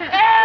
Yeah.